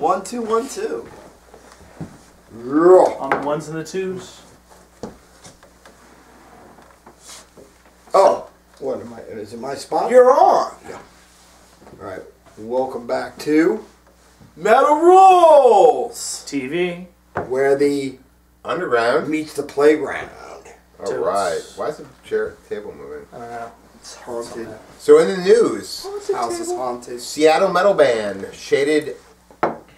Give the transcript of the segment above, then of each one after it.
One, two, one, two. Yeah. On the ones and the twos. Oh, what am I? Is it my spot? You're on. All right. Welcome back to Metal Rules. TV. where the Underground. meets the playground. All Totes. right. Why is the chair table moving? I don't know. It's haunted. So in the news, House is haunted. Seattle metal band Shaded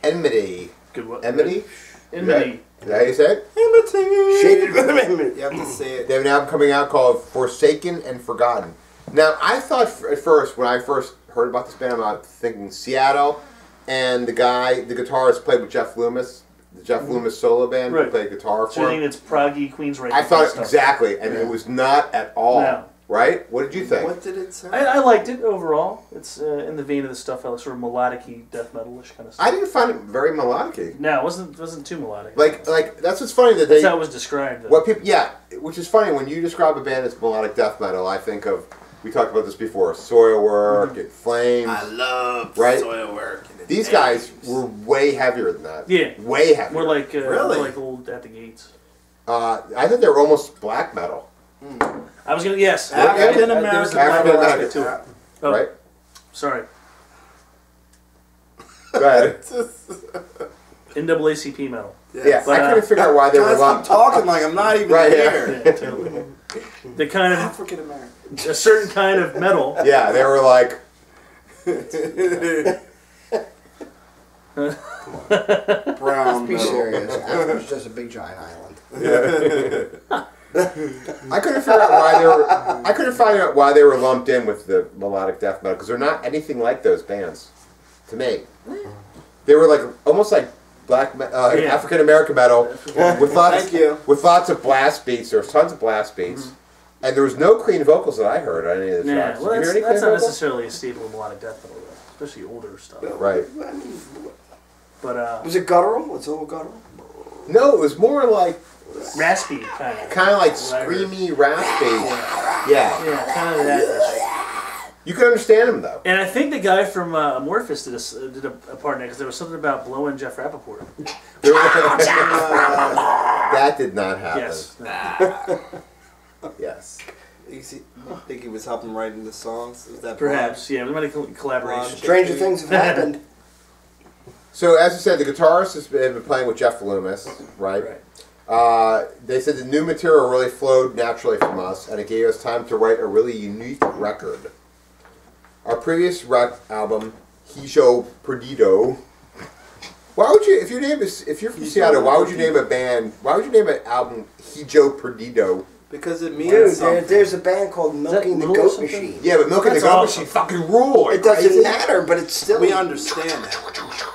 Enmity. Good one. Enmity. Enmity. Is that how you say it? Enmity. Shaded Amendment. You have to say it. They have an album coming out called Forsaken and Forgotten. Now, I thought at first, when I first heard about this band, I'm thinking Seattle, and the guy, the guitarist, played with Jeff Loomis, the Jeff mm-hmm. Loomis solo band, Right. played guitar So you for think it's proggy Queens right? I thought exactly, and it was not at all. No. Right? What did you think? What did it sound? I, I liked it overall. It's uh, in the vein of the stuff I like, sort of melodic-y, death metal-ish kind of stuff. I didn't find it very melodic. no, it wasn't wasn't too melodic. Like, like that's what's funny that That's they how it was described. Though. What people, yeah, which is funny when you describe a band as melodic death metal. I think of we talked about this before: Soilwork and Flames. I love Right? Soilwork. These guys is. were way heavier than that. Yeah. way heavier. More like uh, Really? more like old at the gates. uh, I think they were almost black metal, I was gonna yes. African Uh, there was American. a black African aspect American. to it. Oh, right? Sorry. Go ahead. NAACP metal. yeah, But, I uh, couldn't figure out why they were Guys, I'm talking like I'm not even Right, here. Yeah, totally. The kind of African American. a certain kind of metal. Yeah, they were like, Brown Be metal. serious. Africa's just a big giant island. I couldn't figure out why they were. I couldn't find out why they were lumped in with the melodic death metal because they're not anything like those bands, to me. They were like almost like black me- uh, Yeah. African American metal with lots Thank you. with lots of blast beats. There was tons of blast beats, and there was no clean vocals that I heard on any of the Yeah, tracks. well, Did you that's, hear any that's clean not vocals? necessarily a staple of melodic death metal, though, especially older stuff. Right. But uh, Was it guttural? It's all guttural. No, it was more like raspy kind of. kind of like What I screamy, raspy. Yeah, Yeah, kind of that. you could understand him though. And I think the guy from uh, Amorphis did a, s- uh, did a, a part in it because there was something about blowing Jeff Rappaport. They were- that did not happen. Yes. Yes. You see, you think he was helping writing the songs? Is that Perhaps. Yeah, we might have col- collaboration. Stranger things have happened. So as you said, the guitarist has been playing with Jeff Loomis, right? Right. Uh, they said the new material really flowed naturally from us, and it gave us time to write a really unique record. Our previous rec album, Hijo Perdido. Why would you, if your name is, if you're from Seattle, why would you name a band? Why would you name an album Hijo Perdido? Because it means Dude, there, there's a band called Milking the Lou Goat? Machine. Yeah, but Milk and the That's Goat awesome. Machine fucking rule. It doesn't matter, but it's still. we understand that.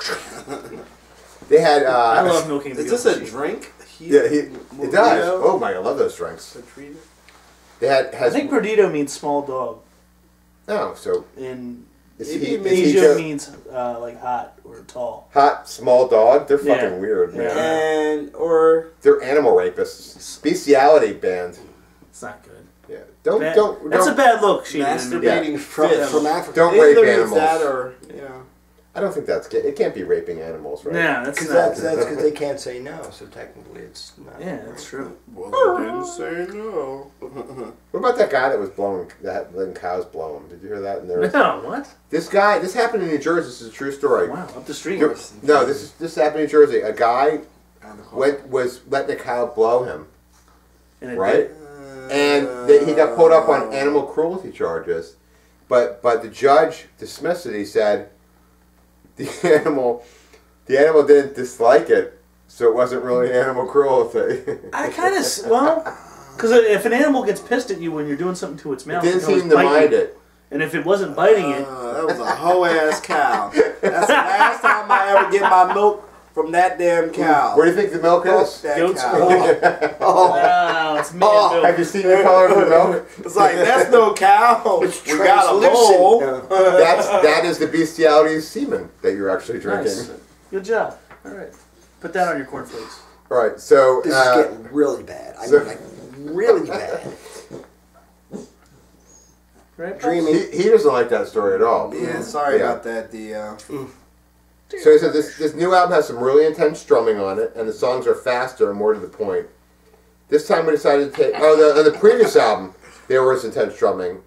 They had. Uh, I love milking the Is this a drink? He- Yeah, he, it does. Oh my, I love those drinks. Petrita? They had Has, I think Perdido means small dog. oh, so In is he, it is Asia just means uh, like hot or tall. hot small dog? They're Yeah. fucking weird, man. And or They're animal rapists. Speciality band. It's not good. Yeah. Don't Bad- don't That's don't. a bad look. She masturbating from, fish. from Africa. Don't Either rape animals. that or you know. I don't think that's it. Can't be raping animals, right? Yeah, that's Because not. that's that's because they can't say no, so technically it's not. yeah, that's true. Well, they didn't say no. What about that guy that was blowing that letting cows blow him? Did you hear that? And there was, No, what? this guy. This happened in New Jersey. This is a true story. Wow, up the street. There- no, this is this happened in New Jersey. A guy went was letting a cow blow him, And it right? did. and they, he got pulled up on animal cruelty charges. But but the judge dismissed it. He said the animal the animal didn't dislike it, so it wasn't really animal cruelty. I kind of well, because if an animal gets pissed at you when you're doing something to its it mouth, didn't it seem to bite mind it. And if it wasn't biting it, Uh, that was a hoe ass cow. That's the last time I ever get my milk from that damn cow. Where do you think the milk Fuck is? that Goat's cow. oh, it's man Oh, have you seen the color of the milk? It's like that's no cow. It's we got a translucent. bowl. That's that is the bestiality semen that you're actually drinking. Nice. Good job. All right, put that on your cornflakes. All right, so This uh, is getting really bad. I so- mean, like really bad. Right? Dreaming. he, he doesn't like that story at all. Yeah, sorry Yeah. about that. The uh, So he said this this new album has some really intense drumming on it, and the songs are faster and more to the point. This time we decided to take. Oh, the, on the previous album there was intense drumming.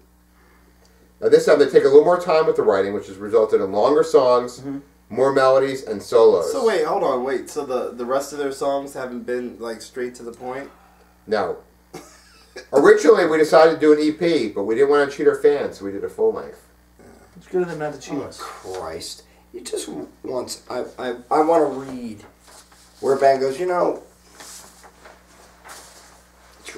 Now this time they take a little more time with the writing, which has resulted in longer songs, mm-hmm. more melodies, and solos. So wait, hold on, wait. So the the rest of their songs haven't been like straight to the point. No. Originally we decided to do an EP, but we didn't want to cheat our fans, so we did a full length. It's good of them not to cheat Oh, us. Christ. You just once, I, I, I want to read where a band goes, you know, it's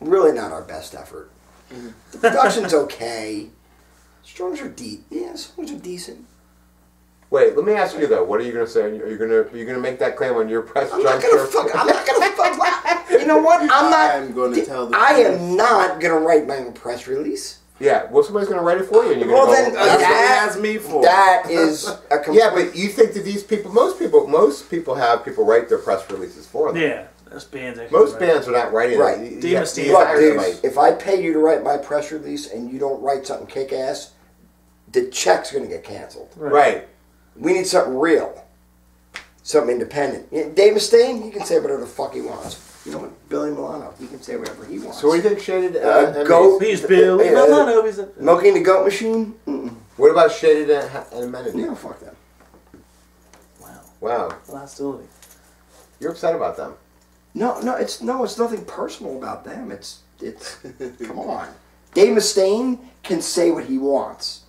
really not our best effort. Mm-hmm. The production's okay. Songs are deep. Yeah, songs are decent. Wait, let me ask you though. What are you gonna say? Are you gonna are you gonna make that claim on your press I'm not gonna fuck. I'm not gonna fuck. You know what? I'm not. I'm gonna tell the I truth. am not gonna write my own press release. Yeah, well, somebody's gonna write it for you, and you're Well, then, go. uh, That's what he that- has me for. That is a complete. yeah, but you think that these people, most people, most people have people write their press releases for them. Yeah, those bands actually. Most right. bands are not writing. Right. it. You- Dave you- Look, dude, if I pay you to write my press release and you don't write something kick ass, the check's gonna get canceled. Right. We need something real, something independent. Yeah, Dave Mustaine, he can say whatever the fuck he wants. You know what? Billy Milano, he can say whatever he wants. So what do you think shaded? Uh, Uh, enemies? go- He's Bill. Yeah. No, no, no, he's a. Milking the Goat Machine? Mm-mm. What about shaded and amenity? Yeah, fuck them. Wow, Wow, a hostility. you're upset about them. No, no, it's no, it's nothing personal about them. It's it's come on. Dave Mustaine can say what he wants,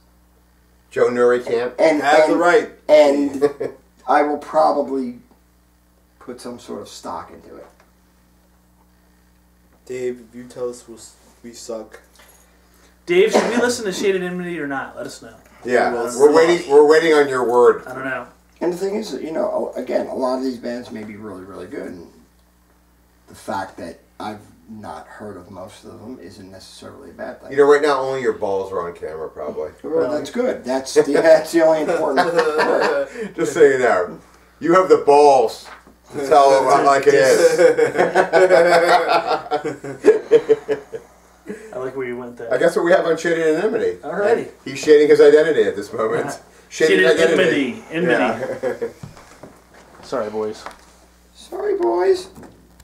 Joe Nuri can't. and Have and, the right. and I will probably put some sort of stock into it. Dave, if you tell us we we suck. Dave, should we listen to Shaded Enmity or not? Let us know. Yeah, Well, we're waiting. We're waiting on your word. I don't know. And the thing is, you know, oh, again, a lot of these bands may be really, really good. And the fact that I've not heard of most of them isn't necessarily a bad thing. You know, right now only your balls are on camera, probably. well, that's good. That's the, that's the only important part. Just so you know, you have the balls to tell it like it is. I like where you went there. I guess what we have on shaded anonymity. Alrighty. He's shading his identity at this moment. Shaded, Shaded identity. Enmity. Enmity. Yeah. Sorry, boys. Sorry, boys.